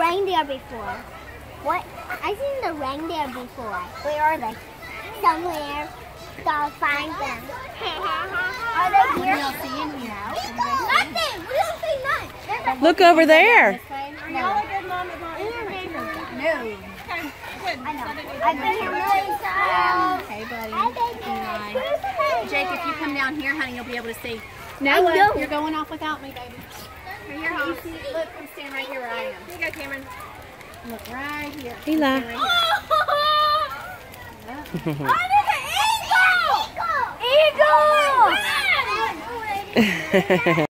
reindeer before. What? I've seen the reindeer before. Where are they? Somewhere. Gotta find them. are they here? Y'all see in here? Nothing. We don't see none. Look over there. This No. know a good mom is on No. I know. I've been here many times. Hey, buddy. I've been here. Hi. Where's Jake, if you come down here, honey, you'll be able to see. Noah, know. you're going off without me, baby. Here, here, Holmes. Look, I'm standing right here where I am. Here you go, Cameron. Look right here. Right here. Oh, there's an eagle! Eagle! Eagle!